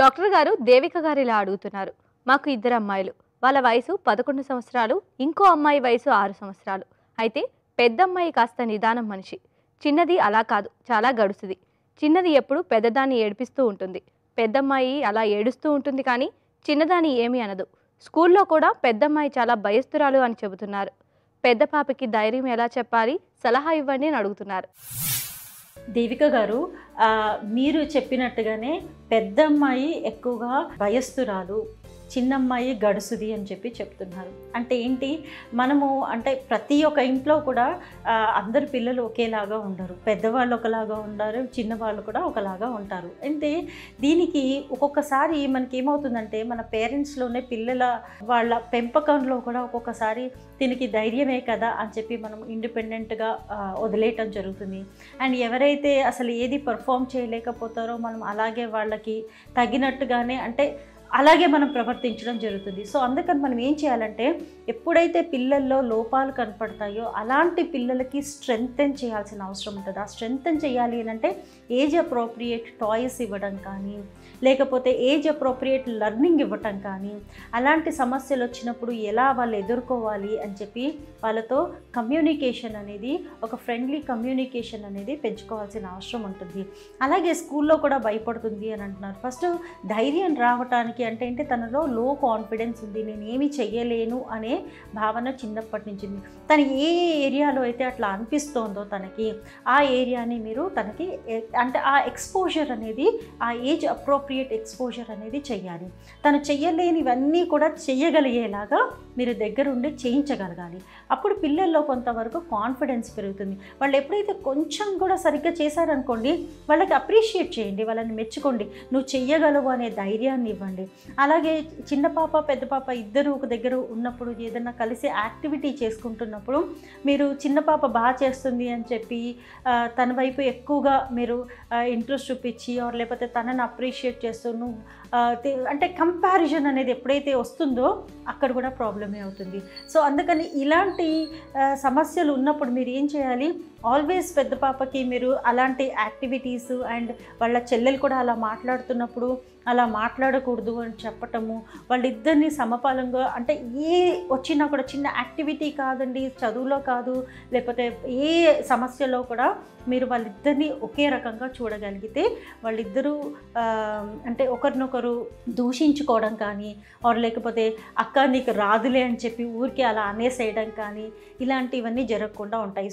Doctor గారు దేవిక గారు ఇలా అడుగుతున్నారు. మాకు ఇద్దరు అమ్మాయిలు. వాళ్ళ వయసు పదకొండు సంవత్సరాలు ఇంకో అమ్మాయి వయసు ఆరు సంవత్సరాలు. అయితే పెద్దమ్మాయి కాస్త నిదానం మనిషి. చిన్నది అలా కాదు చాలా గడుస్తుంది చిన్నది ఎప్పుడు పెద్దదాన్ని ఏడిపిస్తూ ఉంటుంది. పెద్దమ్మాయి అలా ఏడుస్తూ ఉంటుంది కానీ చిన్నదాన్ని ఏమీ అనదు. స్కూల్లో కూడా పెద్దమ్మాయి చాలా భయస్తురాలు అని చెబుతున్నారు. పెద్ద పాపకి ధైర్యం ఎలా చెప్పాలి? సలహా ఇవ్వండి అని అడుగుతున్నారు. దేవిక గారు మీరు చెప్పినట్టుగానే పెద్దమ్మాయి ఎక్కువగా భయస్తురాలు చిన్నమ్మాయి గడుసుది అని చెప్పి చెప్తున్నారు. అంటే ఏంటి? మనము అంటే ప్రతి ఒక్క ఇంట్లో కూడా అందరు పిల్లలు ఒకేలాగా ఉండరు. పెద్దవాళ్ళు ఒకలాగా ఉండరు చిన్నవాళ్ళు కూడా ఒకలాగా ఉంటారు. అంటే దీనికి ఒక్కొక్కసారి మనకి ఏమవుతుందంటే మన పేరెంట్స్లోనే పిల్లల వాళ్ళ పెంపకంలో కూడా ఒక్కొక్కసారి దీనికి ధైర్యమే కదా అని చెప్పి మనం ఇండిపెండెంట్గా వదిలేయటం జరుగుతుంది. అండ్ ఎవరైతే అసలు ఏది పర్ఫామ్ చేయలేకపోతారో మనం అలాగే వాళ్ళకి తగినట్టుగానే అంటే అలాగే మనం ప్రవర్తించడం జరుగుతుంది. సో అందుకని మనం ఏం చేయాలంటే ఎప్పుడైతే పిల్లల్లో లోపాలు కనపడతాయో అలాంటి పిల్లలకి స్ట్రెంగ్తెన్ చేయాల్సిన అవసరం ఉంటుంది. ఆ స్ట్రెంగ్తెన్ చేయాలి అని అంటే ఏజ్ అప్రోప్రియేట్ టాయ్స్ ఇవ్వడం కానీ లేకపోతే ఏజ్ అప్రోప్రియేట్ లర్నింగ్ ఇవ్వటం కానీ అలాంటి సమస్యలు వచ్చినప్పుడు ఎలా వాళ్ళు ఎదుర్కోవాలి అని చెప్పి వాళ్ళతో కమ్యూనికేషన్ అనేది ఒక ఫ్రెండ్లీ కమ్యూనికేషన్ అనేది పెంచుకోవాల్సిన అవసరం ఉంటుంది. అలాగే స్కూల్లో కూడా భయపడుతుంది అని అంటున్నారు. ఫస్ట్ ధైర్యం రావటానికి అంటే ఏంటి? తనలో లో కాన్ఫిడెన్స్ ఉంది. నేను ఏమి చెయ్యలేను అనే భావన చిన్నప్పటి నుంచి ఉంది. తను ఏ ఏరియాలో అయితే అట్లా అనిపిస్తోందో తనకి ఆ ఏరియాని మీరు తనకి అంటే ఆ ఎక్స్పోజర్ అనేది ఆ ఏజ్ అప్రోప్రియేట్ ఎక్స్పోజర్ అనేది చెయ్యాలి. తను చెయ్యలేనివన్నీ కూడా చెయ్యగలిగేలాగా మీరు దగ్గరుండి చేయించగలగాలి. అప్పుడు పిల్లల్లో కొంతవరకు కాన్ఫిడెన్స్ పెరుగుతుంది. వాళ్ళు ఎప్పుడైతే కొంచెం కూడా సరిగ్గా చేశారనుకోండి వాళ్ళకి అప్రిషియేట్ చేయండి. వాళ్ళని మెచ్చుకోండి. నువ్వు చెయ్యగలవు అనే ధైర్యాన్ని ఇవ్వండి. అలాగే చిన్న పాప పెద్ద పాప ఇద్దరు ఒక దగ్గర ఉన్నప్పుడు ఏదైనా కలిసి యాక్టివిటీ చేసుకుంటున్నప్పుడు మీరు చిన్న పాప బాగా చేస్తుంది అని చెప్పి తన వైపు ఎక్కువగా మీరు ఇంట్రెస్ట్ చూపించి ఆర్ లేకపోతే తనని అప్రిషియేట్ చేస్తూ అంటే కంపారిజన్ అనేది ఎప్పుడైతే వస్తుందో అక్కడ కూడా ప్రాబ్లమే అవుతుంది. సో అందుకని ఇలాంటి సమస్యలు ఉన్నప్పుడు మీరు ఏం చేయాలి? ఆల్వేస్ పెద్ద పాపకి మీరు అలాంటి యాక్టివిటీస్ అండ్ వాళ్ళ చెల్లెలు కూడా అలా మాట్లాడుతున్నప్పుడు అలా మాట్లాడకూడదు అని చెప్పటము వాళ్ళిద్దరిని సమపాలంగా అంటే ఏ వచ్చినా కూడా చిన్న యాక్టివిటీ కాదండి చదువులో కాదు లేకపోతే ఏ సమస్యలో కూడా మీరు వాళ్ళిద్దరిని ఒకే రకంగా చూడగలిగితే వాళ్ళిద్దరూ అంటే ఒకరినొకరు దూషించుకోవడం కానీ ఆర్ లేకపోతే అక్క నీకు రాదులే అని చెప్పి ఊరికి అలా అనేసేయడం కానీ ఇలాంటివన్నీ జరగకుండా ఉంటాయి.